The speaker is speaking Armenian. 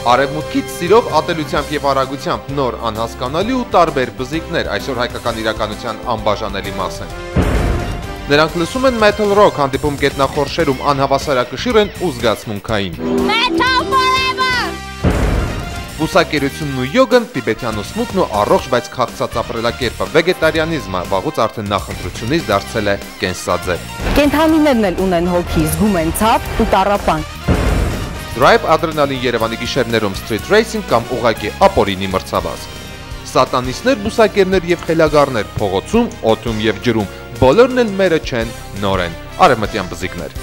Արևմուտքից սիրով, ատելությամբ եւ արագությամբ նոր անհասկանալի ու տարբեր բզիկներ այսօր հայկական իրականության անբաժանելի մաս են։ Նրանք լսում են metal rock, հանդիպում գետնախորշերում անհավասարակշիռ են ու զգացմունքային։ Metal forever! Բուսակերությունն ու յոգան, տիբետյան ուսմունքն ու առողջ, բայց քաղցած ապրելակերպը, վեգետարիանիզմը վաղուց արդեն նախընտրությունից դարձել է կենսաձև։ Կենթանիներն էլ ունեն հոգի, զգում են ցավ ու տարապան։ Drive ադրենալին Երևանի գիշերներում street racing կամ ուղակի ապորինի մրցավազք։ Սատանիստներ, բուսակերներ եւ խելագարներ փողոցում, օդում եւ ջրում բոլորն էլ մերը չեն, նոր են, արևմտյան բզիկներ։